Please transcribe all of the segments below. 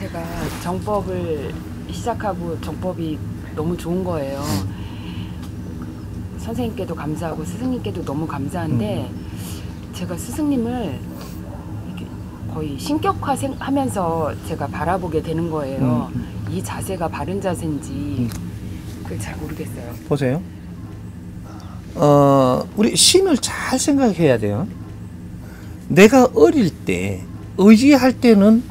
제가 정법을 시작하고 정법이 너무 좋은 거예요. 선생님께도 감사하고 스승님께도 너무 감사한데 제가 스승님을 거의 신격화하면서 제가 바라보게 되는 거예요. 이 자세가 바른 자세인지 잘 모르겠어요. 보세요. 어, 우리 신을 잘 생각해야 돼요. 내가 어릴 때 의지할 때는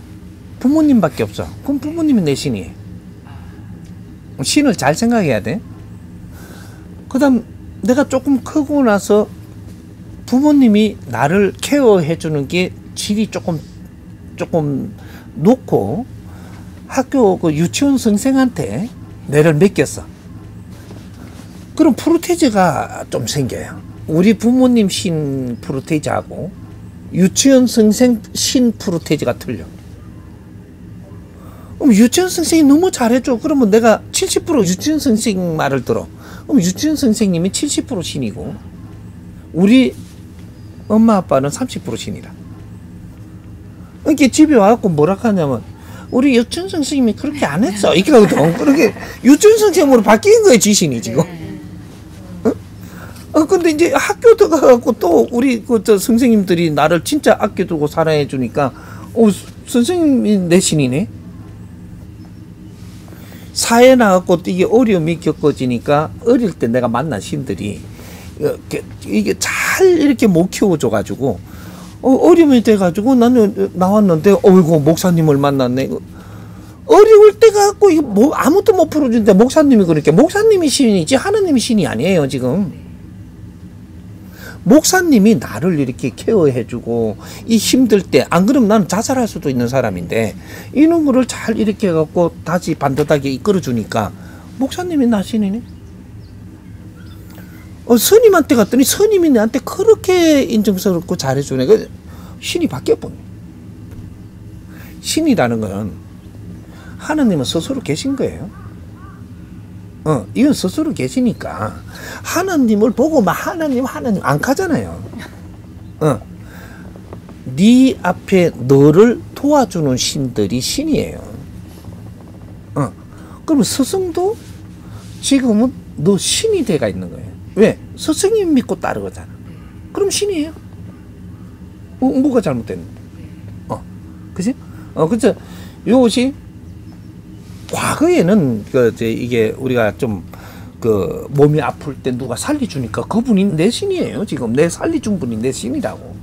부모님밖에 없어. 그럼 부모님이 내 신이에요. 신을 잘 생각해야 돼. 그다음 내가 조금 크고 나서 부모님이 나를 케어해 주는 게 질이 조금 조금 높고 학교 그 유치원 선생한테 내를 맡겼어. 그럼 프로테이즈가 좀 생겨요. 우리 부모님 신 프로테이즈하고 유치원 선생 신 프로테이즈가 틀려. 그럼 유치원 선생이 너무 잘해줘. 그러면 내가 70% 유치원 선생 말을 들어. 그럼 유치원 선생님이 70% 신이고 우리 엄마 아빠는 30% 신이라. 이렇게 집에 와갖고 뭐라 하냐면 우리 유치원 선생님이 그렇게 안 했어. 이렇게 하거든. 그렇게 유치원 선생님으로 바뀐 거예요, 지신이 지금. 어? 어, 근데 이제 학교 들어가갖고 또 우리 그 저 선생님들이 나를 진짜 아껴두고 사랑해 주니까 어, 스- 선생님이 내 신이네. 사회 나갖고 이게 어려움이 겪어지니까 어릴 때 내가 만난 신들이 이게 잘 이렇게 못 키워줘 가지고 어, 어려움이 돼가지고 나는 나왔는데 어이구 목사님을 만났네. 어려울 때 갖고 이거 뭐 아무도 못 풀어준데 목사님이 그러니까 목사님이 신이지 하나님이 신이 아니에요 지금. 목사님이 나를 이렇게 케어해주고 이 힘들 때 안 그러면 나는 자살할 수도 있는 사람인데 이런 거를 잘 이렇게 해갖고 다시 반듯하게 이끌어주니까 목사님이 나 신이네. 어, 스님한테 갔더니 스님이 나한테 그렇게 인정스럽고 잘해주네. 그 신이 바뀌어버려. 신이라는 건 하나님은 스스로 계신 거예요. 어, 이건 스스로 계시니까 하나님을 보고 막 하나님 하나님 안 가잖아요. 어. 네 앞에 너를 도와주는 신들이 신이에요. 어. 그럼 스승도 지금은 너 신이 돼가 있는 거예요. 왜? 스승님 믿고 따르거잖아. 그럼 신이에요. 어, 뭐가 잘못됐는데? 어, 그지? 어, 그죠? 요것이 과거에는 그 이제 이게 우리가 좀그 몸이 아플 때 누가 살려주니까 그분이 내 신이에요. 지금 내 살려준 분이 내 신이라고.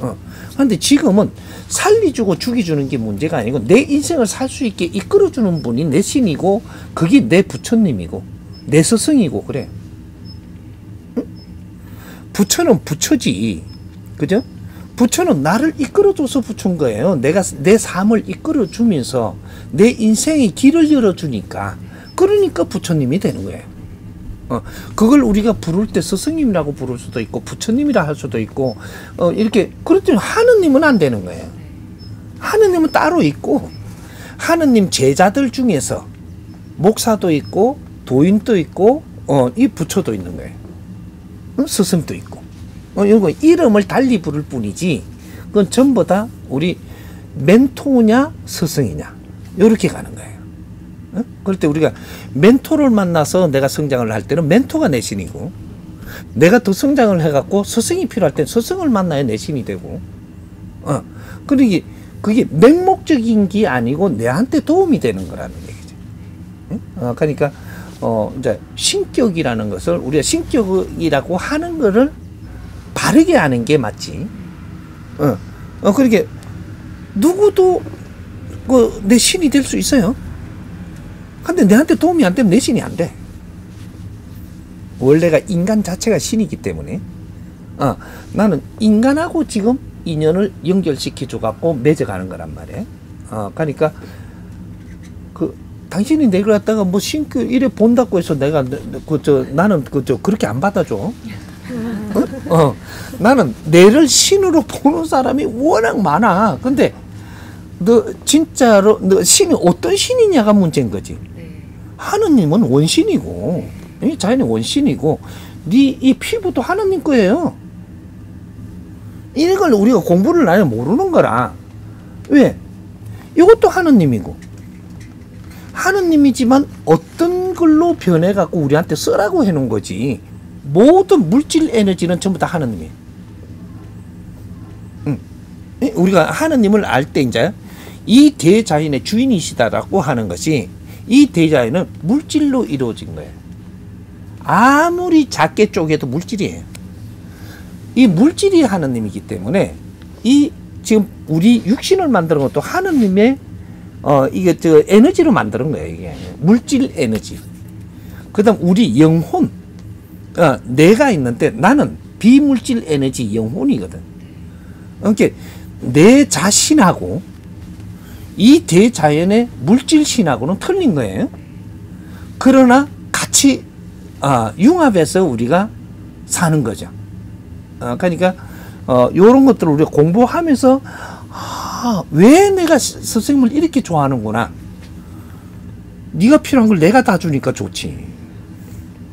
어. 근데 지금은 살려주고 죽여주는 게 문제가 아니고 내 인생을 살 수 있게 이끌어주는 분이 내 신이고 그게 내 부처님이고 내 스승이고 그래. 응? 부처는 부처지. 그죠? 부처는 나를 이끌어줘서 부처인 거예요. 내가 내 삶을 이끌어주면서 내 인생의 길을 열어주니까. 그러니까 부처님이 되는 거예요. 어, 그걸 우리가 부를 때 스승님이라고 부를 수도 있고 부처님이라 할 수도 있고 어, 이렇게 그렇지만 하느님은 안 되는 거예요. 하느님은 따로 있고 하느님 제자들 중에서 목사도 있고 도인도 있고 어, 이 부처도 있는 거예요. 어, 스승도 있고 어, 이거 이름을 달리 부를 뿐이지 그건 전부 다 우리 멘토냐 스승이냐 이렇게 가는 거예요. 어? 그럴 때 우리가 멘토를 만나서 내가 성장을 할 때는 멘토가 내 신이고 내가 더 성장을 해갖고 스승이 필요할 때 스승을 만나야 내 신이 되고 어 그러기 그게 맹목적인 게 아니고 내한테 도움이 되는 거라는 얘기죠. 응? 어, 그러니까 어 이제 신격이라는 것을 우리가 신격이라고 하는 거를 바르게 하는 게 맞지. 어, 어 그렇게 누구도 그 내 신이 될 수 있어요. 근데 내한테 도움이 안 되면 내 신이 안 돼. 원래가 인간 자체가 신이기 때문에 어, 나는 인간하고 지금 인연을 연결시켜 줘 갖고 맺어가는 거란 말이에요. 어, 그러니까 그 당신이 내가 갖다가 뭐 신그 이래 본다고 해서 내가 그저 나는 그저 그렇게 안 받아줘. 어? 어, 나는 내를 신으로 보는 사람이 워낙 많아. 근데 너 진짜로 너 신이 어떤 신이냐가 문제인 거지. 하느님은 원신이고 이 자연이 원신이고 네 이 피부도 하느님 거예요. 이걸 우리가 공부를 아예 모르는 거라. 왜? 이것도 하느님이고 하느님이지만 어떤 걸로 변해갖고 우리한테 쓰라고 해놓은 거지 모든 물질 에너지는 전부 다 하느님이에요. 응. 예, 우리가 하느님을 알 때 이제 이 대자연의 주인이시다라고 하는 것이 이 대자연은 물질로 이루어진 거예요. 아무리 작게 쪼개도 물질이에요. 이 물질이 하느님이기 때문에 이 지금 우리 육신을 만드는 것도 하느님의 어 이게 저 에너지로 만드는 거예요 이게 물질 에너지. 그다음 우리 영혼 어, 내가 있는데 나는 비물질 에너지 영혼이거든. 그러니까 내 자신하고 이 대자연의 물질 신하고는 틀린 거예요. 그러나 같이 아, 융합해서 우리가 사는 거죠. 어, 그러니까 어, 이런 것들을 우리가 공부하면서 아, 왜 내가 스- 선생님을 이렇게 좋아하는구나. 네가 필요한 걸 내가 다 주니까 좋지.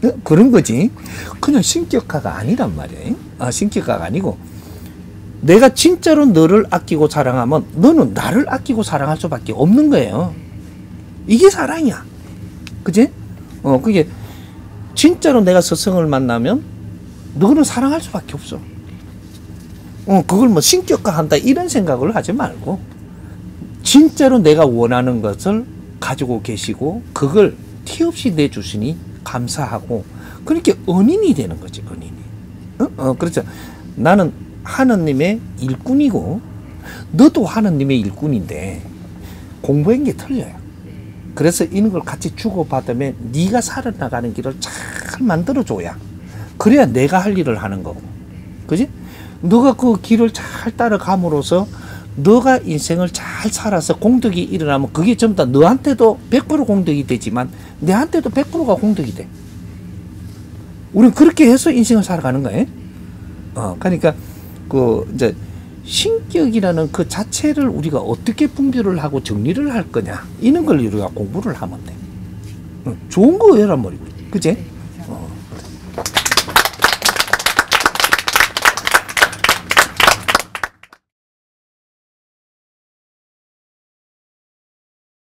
어? 그런 거지. 그냥 신격화가 아니란 말이에요. 아, 신격화가 아니고 내가 진짜로 너를 아끼고 사랑하면 너는 나를 아끼고 사랑할 수밖에 없는 거예요. 이게 사랑이야. 그지? 어, 그게 진짜로 내가 스승을 만나면 너는 사랑할 수밖에 없어. 어, 그걸 뭐 신격화한다 이런 생각을 하지 말고 진짜로 내가 원하는 것을 가지고 계시고 그걸 티 없이 내주시니 감사하고 그렇게 은인이 되는 거지 은인이. 어, 어 그렇죠. 나는 하느님의 일꾼이고 너도 하느님의 일꾼인데 공부한 게 틀려요. 그래서 이런 걸 같이 주고받으면 네가 살아나가는 길을 잘 만들어줘야 그래야 내가 할 일을 하는 거고 그지? 너가 그 길을 잘 따라감으로써 너가 인생을 잘 살아서 공덕이 일어나면 그게 전부 다 너한테도 100% 공덕이 되지만 내한테도 100%가 공덕이 돼. 우리는 그렇게 해서 인생을 살아가는 거예요. 어, 그러니까 그 이제 신격이라는 그 자체를 우리가 어떻게 분별을 하고 정리를 할 거냐 이런 걸 우리가 공부를 하면 돼. 어, 좋은 거예란 말이고, 그제? 네. 어.